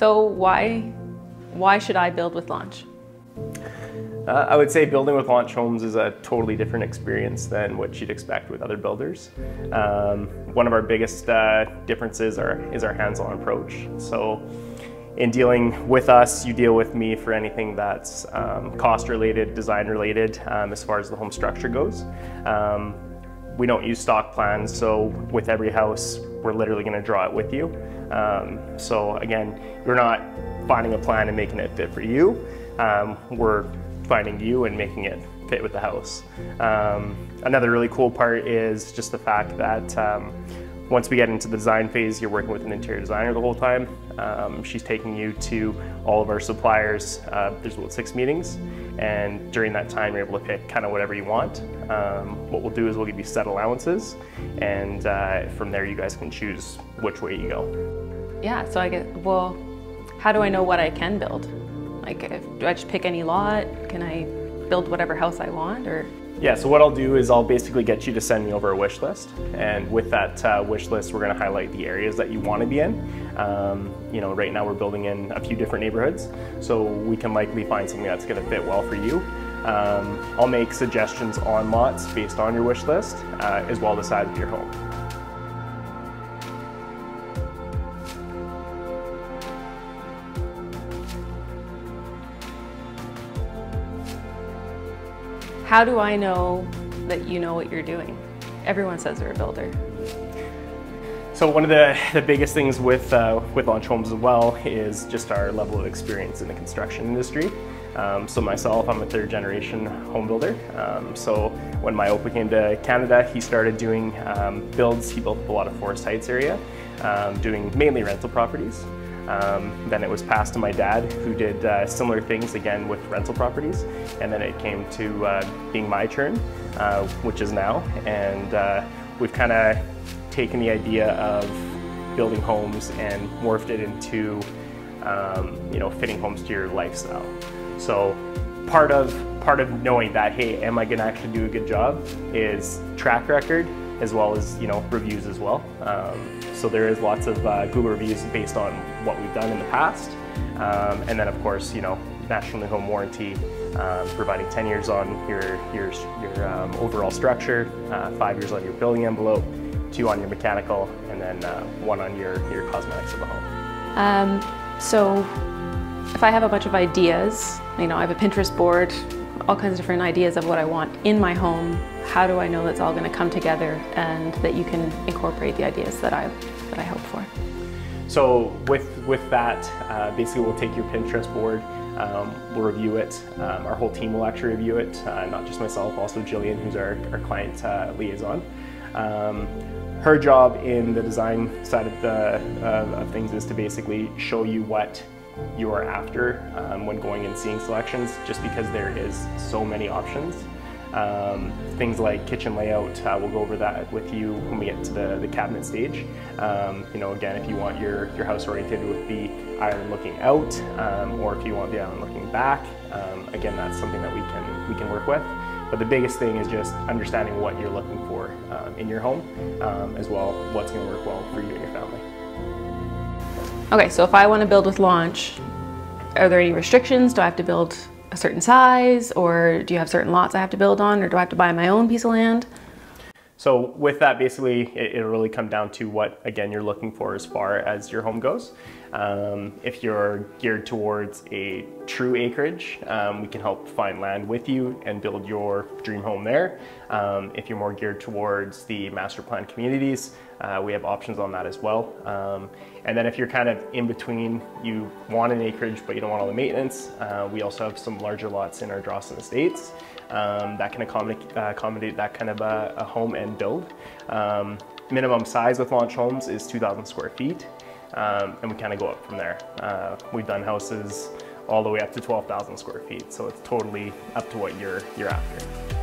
So why, why should I build with Launch? Uh, I would say building with launch homes is a totally different experience than what you'd expect with other builders. Um, one of our biggest uh, differences are, is our hands-on approach. So in dealing with us, you deal with me for anything that's um, cost related, design related, um, as far as the home structure goes. Um, we don't use stock plans, so with every house, we're literally going to draw it with you. Um, so again, you're not finding a plan and making it fit for you. Um, we're finding you and making it fit with the house. Um, another really cool part is just the fact that um, once we get into the design phase, you're working with an interior designer the whole time. Um, she's taking you to all of our suppliers. Uh, there's about six meetings, and during that time, you're able to pick kind of whatever you want. Um, what we'll do is we'll give you set allowances, and uh, from there, you guys can choose which way you go. Yeah, so I get, well, how do I know what I can build? Like, if, do I just pick any lot? Can I build whatever house I want, or? Yeah, so what I'll do is I'll basically get you to send me over a wish list. And with that uh, wish list, we're gonna highlight the areas that you wanna be in. Um, you know, right now we're building in a few different neighborhoods, so we can likely find something that's gonna fit well for you. Um, I'll make suggestions on lots based on your wish list, uh, as well as the size of your home. How do I know that you know what you're doing? Everyone says they're a builder. So one of the, the biggest things with, uh, with Launch Homes as well is just our level of experience in the construction industry. Um, so myself, I'm a third generation home builder. Um, so when my Opa came to Canada, he started doing um, builds. He built a lot of Forest Heights area, um, doing mainly rental properties. Um, then it was passed to my dad, who did uh, similar things again with rental properties. And then it came to uh, being my turn, uh, which is now. And uh, we've kind of taken the idea of building homes and morphed it into, um, you know, fitting homes to your lifestyle. So part of part of knowing that, hey, am I going to actually do a good job, is track record as well as you know reviews as well. Um, so there is lots of uh, Google reviews based on what we've done in the past, um, and then of course you know National New Home Warranty, um, providing 10 years on your your your um, overall structure, uh, five years on your building envelope, two on your mechanical, and then uh, one on your your cosmetics of the home. Um, so if I have a bunch of ideas, you know, I have a Pinterest board, all kinds of different ideas of what I want in my home, how do I know that's all going to come together and that you can incorporate the ideas that I, that I hope for? So with, with that, uh, basically we'll take your Pinterest board, um, we'll review it, um, our whole team will actually review it, uh, not just myself, also Jillian, who's our, our client uh, liaison. Um, her job in the design side of, the, of things is to basically show you what you are after um, when going and seeing selections, just because there is so many options. Um, things like kitchen layout, uh, we'll go over that with you when we get to the, the cabinet stage. Um, you know, again, if you want your, your house oriented with the island looking out, um, or if you want the island looking back, um, again, that's something that we can, we can work with. But the biggest thing is just understanding what you're looking for um, in your home, as well what's going to work well for you and your family. Okay, so if I want to build with launch, are there any restrictions? Do I have to build a certain size or do you have certain lots I have to build on or do I have to buy my own piece of land? So with that, basically, it, will really come down to what, again, you're looking for as far as your home goes. Um, if you're geared towards a true acreage, um, we can help find land with you and build your dream home there. Um, if you're more geared towards the master plan communities, uh, we have options on that as well. Um, and then if you're kind of in between, you want an acreage, but you don't want all the maintenance, uh, we also have some larger lots in our Drawson Estates um, that can accommodate, uh, accommodate that kind of a, a home and build. Um, minimum size with launch homes is 2,000 square feet, um, and we kind of go up from there. Uh, we've done houses all the way up to 12,000 square feet, so it's totally up to what you're, you're after.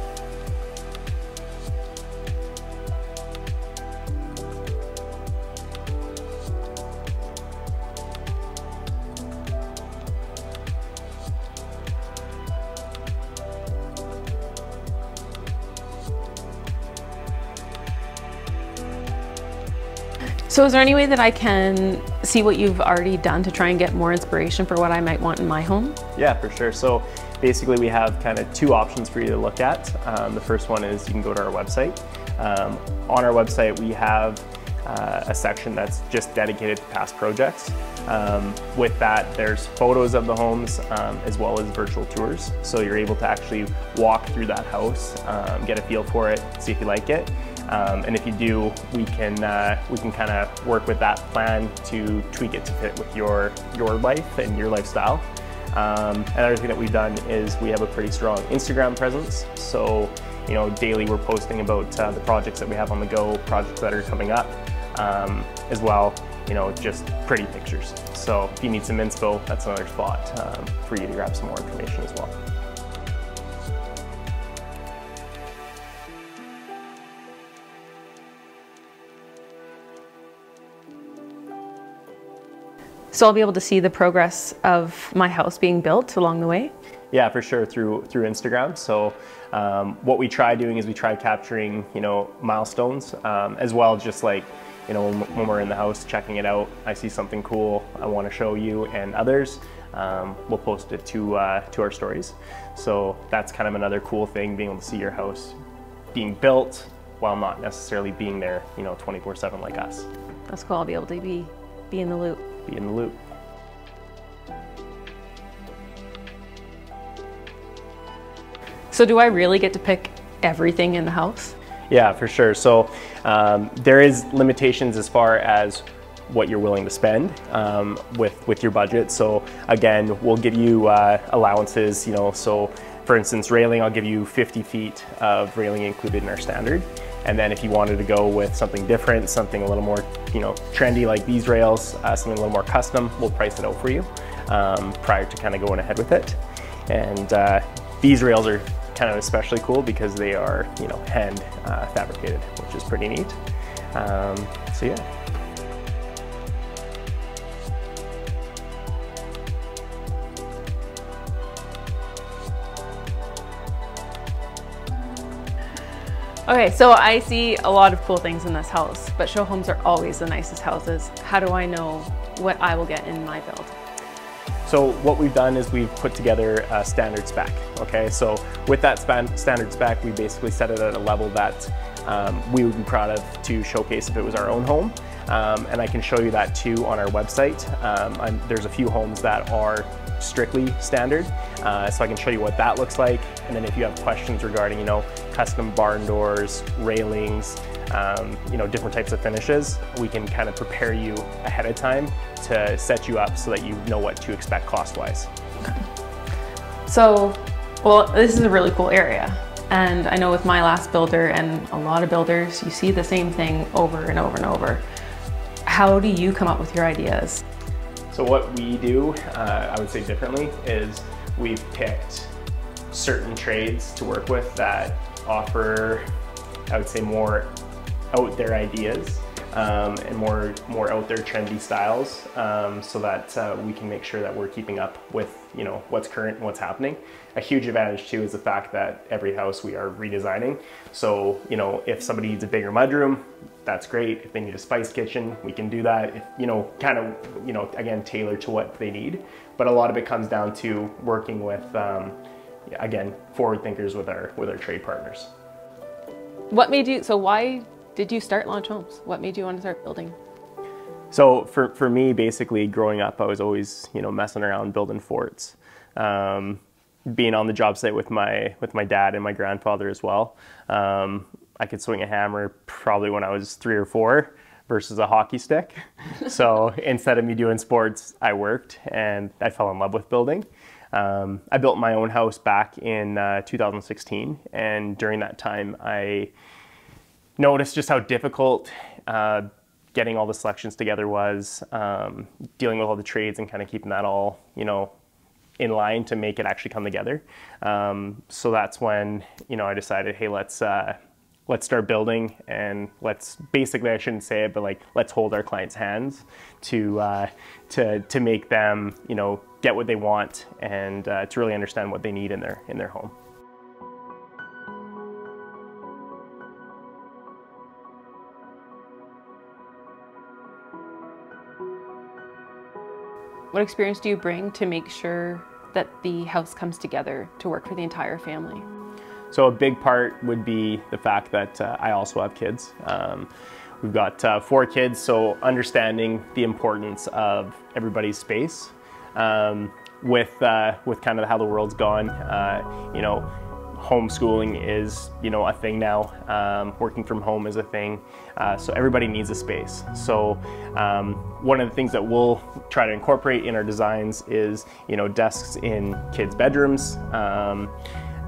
So is there any way that I can see what you've already done to try and get more inspiration for what I might want in my home? Yeah, for sure. So basically we have kind of two options for you to look at. Um, the first one is you can go to our website. Um, on our website we have uh, a section that's just dedicated to past projects. Um, with that, there's photos of the homes um, as well as virtual tours. So you're able to actually walk through that house, um, get a feel for it, see if you like it. Um, and if you do, we can uh, we can kind of work with that plan to tweak it to fit with your your life and your lifestyle. Um, another thing that we've done is we have a pretty strong Instagram presence. So you know, daily we're posting about uh, the projects that we have on the go, projects that are coming up, um, as well, you know, just pretty pictures. So if you need some inspo, that's another spot um, for you to grab some more information as well. So I'll be able to see the progress of my house being built along the way? Yeah, for sure, through through Instagram. So um, what we try doing is we try capturing, you know, milestones, um, as well just like you know, when, when, we're in the house checking it out, I see something cool I want to show you and others, um, we'll post it to, uh, to our stories. So that's kind of another cool thing, being able to see your house being built while not necessarily being there, you know, 24 seven like us. That's cool, I'll be able to be, be in the loop. Be in the loop. So do I really get to pick everything in the house? Yeah, for sure. So um, there is limitations as far as what you're willing to spend um, with with your budget. So again, we'll give you uh, allowances. You know, so for instance, railing, I'll give you 50 feet of railing included in our standard. And then if you wanted to go with something different, something a little more, you know, trendy like these rails, uh, something a little more custom, we'll price it out for you um, prior to kind of going ahead with it. And uh, these rails are kind of especially cool because they are, you know, hand uh, fabricated, which is pretty neat. Um, so yeah. Okay, so I see a lot of cool things in this house, but show homes are always the nicest houses. How do I know what I will get in my build? So what we've done is we've put together a standard spec, okay? So with that standard spec, we basically set it at a level that um, we would be proud of to showcase if it was our own home. Um, and I can show you that too on our website. Um, there's a few homes that are strictly standard, uh, so I can show you what that looks like. And then if you have questions regarding, you know, custom barn doors, railings, um, you know, different types of finishes, we can kind of prepare you ahead of time to set you up so that you know what to expect cost-wise. So, well, this is a really cool area. And I know with my last builder and a lot of builders, you see the same thing over and over and over. How do you come up with your ideas? So what we do, uh, I would say differently, is we've picked certain trades to work with that offer, I would say more out there ideas um, and more more out there trendy styles um, so that uh, we can make sure that we're keeping up with you know what's current and what's happening. A huge advantage too is the fact that every house we are redesigning. So you know if somebody needs a bigger mudroom, that's great. If they need a spice kitchen, we can do that. If you know kind of you know again tailor to what they need. But a lot of it comes down to working with um, again forward thinkers with our with our trade partners. What made you so why did you start Launch Homes? What made you want to start building? So for, for me, basically growing up, I was always, you know, messing around building forts. Um, being on the job site with my, with my dad and my grandfather as well. Um, I could swing a hammer probably when I was three or four versus a hockey stick. so instead of me doing sports, I worked and I fell in love with building. Um, I built my own house back in uh, 2016, and during that time, I noticed just how difficult uh, getting all the selections together was, um, dealing with all the trades and kind of keeping that all, you know, in line to make it actually come together. Um, so that's when, you know, I decided, hey, let's, uh, let's start building and let's basically, I shouldn't say it, but like, let's hold our clients' hands to, uh, to, to make them, you know, get what they want and uh, to really understand what they need in their, in their home. What experience do you bring to make sure that the house comes together to work for the entire family? So a big part would be the fact that uh, I also have kids. Um, we've got uh, four kids, so understanding the importance of everybody's space. Um, with uh, with kind of how the world's gone, uh, you know, homeschooling is you know a thing now. Um, working from home is a thing, uh, so everybody needs a space. So um, one of the things that we'll try to incorporate in our designs is you know desks in kids' bedrooms. Um,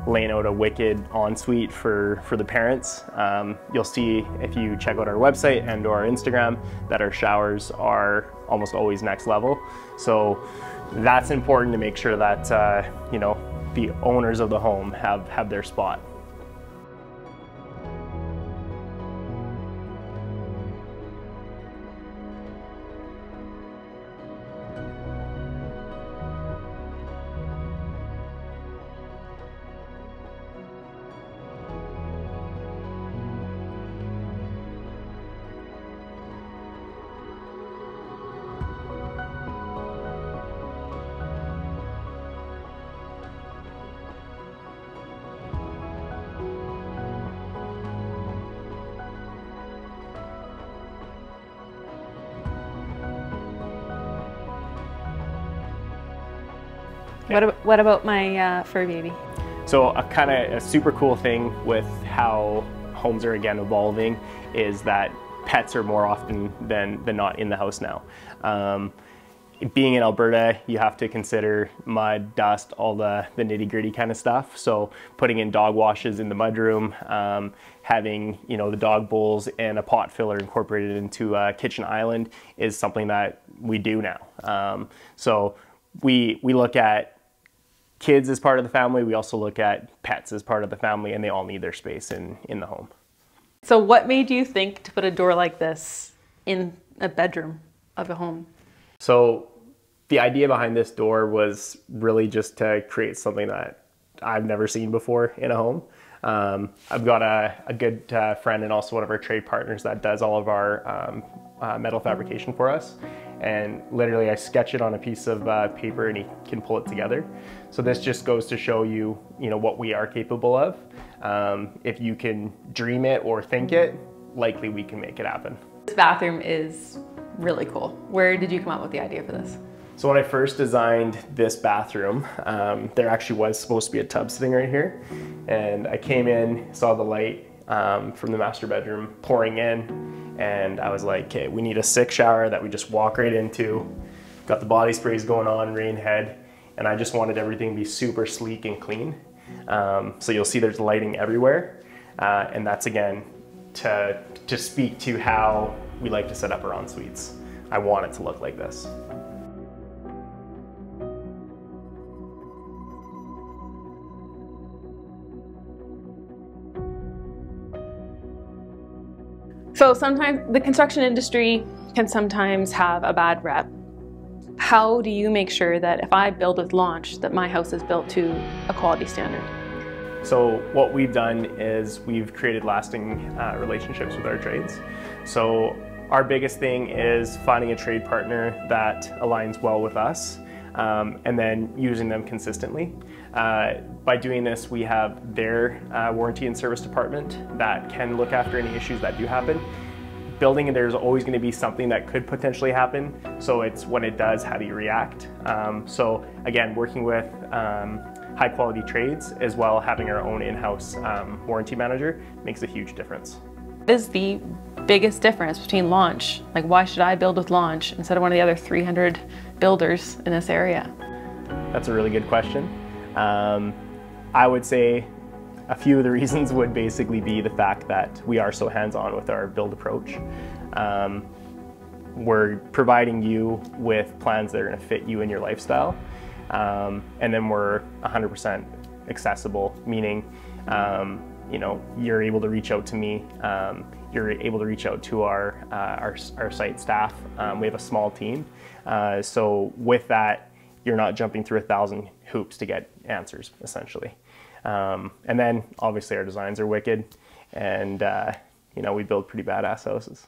laying out a wicked ensuite for, for the parents. Um, you'll see if you check out our website and or our Instagram that our showers are almost always next level. So that's important to make sure that, uh, you know, the owners of the home have, have their spot. What, what about my uh, fur baby? So a kind of a super cool thing with how homes are again evolving is that pets are more often than, than not in the house now. Um, being in Alberta, you have to consider mud, dust, all the, the nitty gritty kind of stuff. So putting in dog washes in the mudroom, um, having you know the dog bowls and a pot filler incorporated into a kitchen island is something that we do now. Um, so we we look at kids as part of the family. We also look at pets as part of the family, and they all need their space in, in the home. So, what made you think to put a door like this in a bedroom of a home? So, the idea behind this door was really just to create something that I've never seen before in a home. Um, I've got a, a good uh, friend and also one of our trade partners that does all of our um, uh, metal fabrication for us. And literally I sketch it on a piece of uh, paper and he can pull it together. So this just goes to show you, you know, what we are capable of. Um, if you can dream it or think it, likely we can make it happen. This bathroom is really cool. Where did you come up with the idea for this? So when I first designed this bathroom, um, there actually was supposed to be a tub sitting right here. And I came in, saw the light um, from the master bedroom pouring in, and I was like, okay, we need a sick shower that we just walk right into. Got the body sprays going on, rain head, and I just wanted everything to be super sleek and clean. Um, so you'll see there's lighting everywhere. Uh, and that's again, to, to speak to how we like to set up our en suites. I want it to look like this. So sometimes the construction industry can sometimes have a bad rep. How do you make sure that if I build with launch that my house is built to a quality standard? So what we've done is we've created lasting uh, relationships with our trades. So our biggest thing is finding a trade partner that aligns well with us um, and then using them consistently. Uh, by doing this, we have their uh, warranty and service department that can look after any issues that do happen. Building, there's always going to be something that could potentially happen. So it's when it does, how do you react? Um, so again, working with um, high quality trades as well having our own in-house um, warranty manager makes a huge difference. What is the biggest difference between launch? Like why should I build with launch instead of one of the other 300 builders in this area? That's a really good question. Um, I would say a few of the reasons would basically be the fact that we are so hands-on with our build approach. Um, we're providing you with plans that are going to fit you and your lifestyle. Um, and then we're 100% accessible, meaning, um, you know, you're able to reach out to me. Um, you're able to reach out to our, uh, our, our, site staff. Um, we have a small team. Uh, so with that, you're not jumping through a thousand hoops to get answers, essentially. Um, and then obviously our designs are wicked and, uh, you know, we build pretty badass houses.